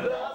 Yeah.